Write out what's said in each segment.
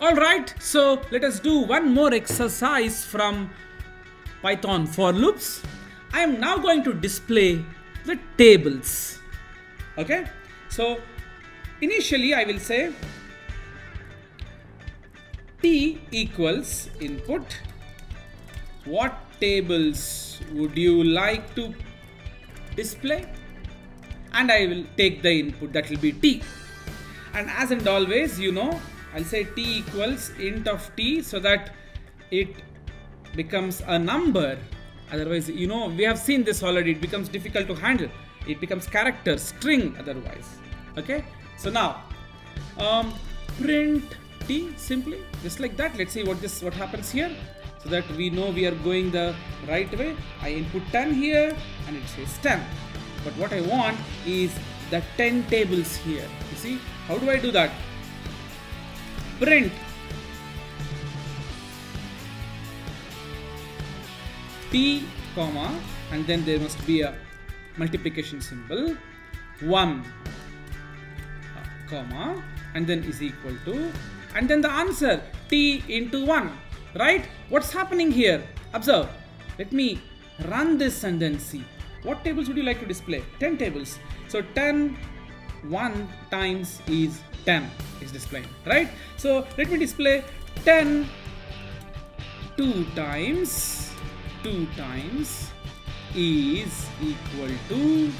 Alright, so let us do one more exercise from Python for loops. I am now going to display the tables. Okay, so initially I will say t equals input. What tables would you like to display? And I will take the input that will be t. And as and always, you know, I'll say t equals int of t so that it becomes a number. Otherwise, you know, we have seen this already. It becomes difficult to handle. It becomes character, string otherwise. Okay. So now, um, print t simply just like that. Let's see what this what happens here so that we know we are going the right way. I input 10 here and it says 10. But what I want is the 10 tables here. You see, how do I do that? Print t comma and then there must be a multiplication symbol. 1 uh, comma and then is equal to and then the answer t into 1 right? What's happening here? Observe. Let me run this and then see. What tables would you like to display? 10 tables. So 10 1 times is 10 is displayed, right? So let me display 10 2 times 2 times is equal to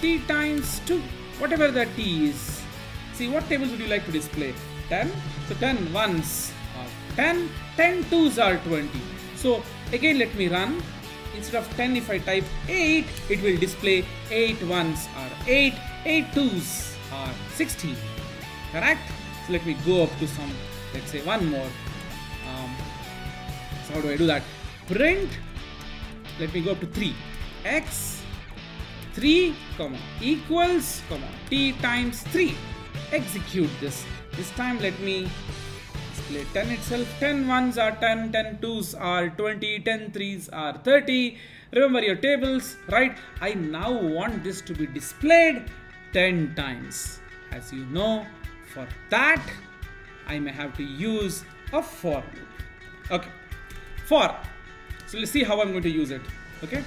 t times 2 whatever that t is. See what tables would you like to display? 10 so 10 ones are 10 10 twos are 20 so again let me run instead of 10 if I type 8 it will display 8 ones are 8 8 twos are 16 correct? So let me go up to some let's say one more. Um, so how do I do that? Print let me go up to 3 x 3 comma equals comma t times 3 execute this. This time let me display 10 itself 10 ones are 10 10 twos are 20 10 threes are 30 remember your tables right? I now want this to be displayed 10 times. As you know for that i may have to use a for loop. Okay for. So let's see how i'm going to use it okay?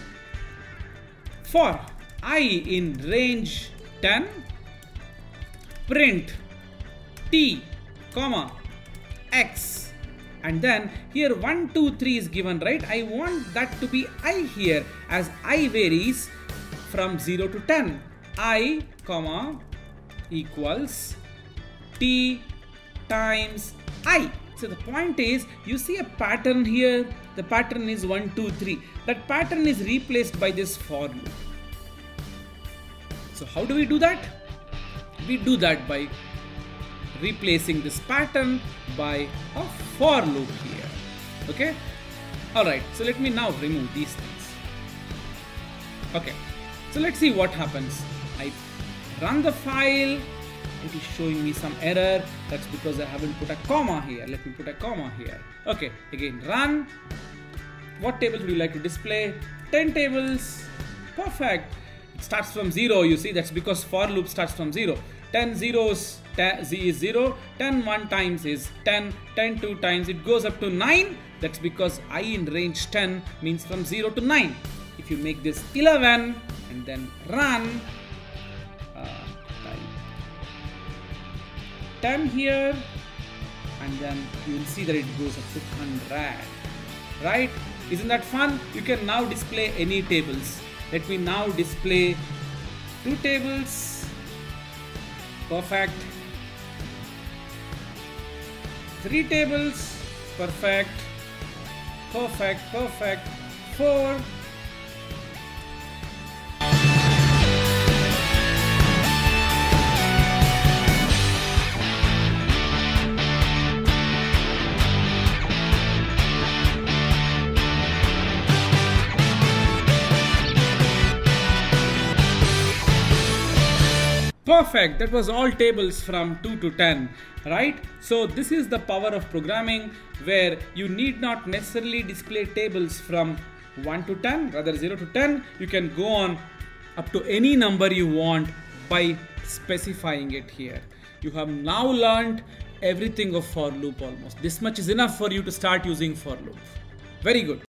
For i in range 10 print t comma x. And then here 1 2 3 is given right? I want that to be i here as i varies from 0 to 10 i comma equals t times i. So the point is you see a pattern here. The pattern is 1 2 3 that pattern is replaced by this for loop so how do we do that? We do that by replacing this pattern by a for loop here. Okay? All right so let me now remove these things. Okay so let's see what happens. I run the file. It is showing me some error. That's because i haven't put a comma here. Let me put a comma here. Okay again run. What tables would you like to display? 10 tables. Perfect it starts from 0 you see that's because for loop starts from 0 10 zeros z is 0 10 1 times is 10 10 2 times it goes up to 9 that's because i in range 10 means from 0 to 9 if you make this 11 and then run uh, 10 here and then you will see that it goes up to 100 right? Isn't that fun? You can now display any tables let me now display two tables. Perfect. Three tables. Perfect. Perfect. Perfect. Four perfect that was all tables from 2 to 10 right so this is the power of programming where you need not necessarily display tables from 1 to 10 rather 0 to 10 you can go on up to any number you want by specifying it here. You have now learned everything of for loop almost. This much is enough for you to start using for loop. Very good.